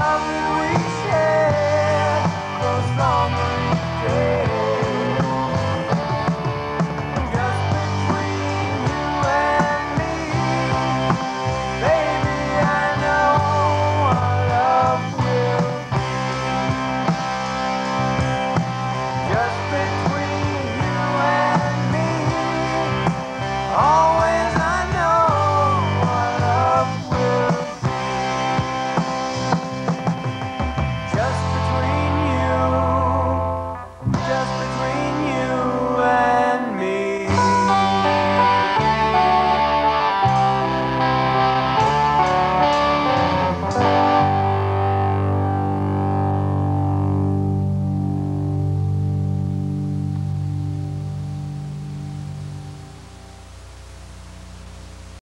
um